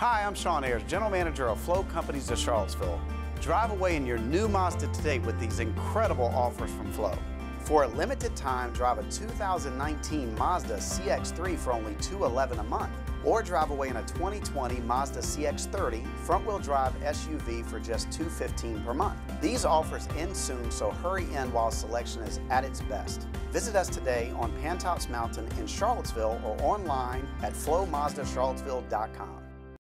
Hi, I'm Sean Ayers, General Manager of Flow Companies of Charlottesville. Drive away in your new Mazda today with these incredible offers from Flow. For a limited time, drive a 2019 Mazda CX-3 for only $211 a month, or drive away in a 2020 Mazda CX-30 front-wheel drive SUV for just $215 per month. These offers end soon, so hurry in while selection is at its best. Visit us today on Pantops Mountain in Charlottesville or online at flowmazdacharlottesville.com.